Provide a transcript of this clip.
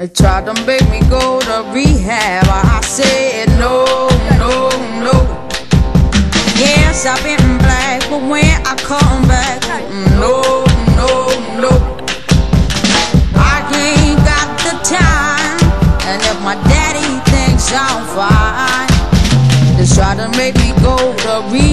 They tried to make me go to rehab. I said no, no, no. Yes, I've been black, but when I come back, no, no, no. I ain't got the time, and if my daddy thinks I'm fine, they try to make me go to rehab.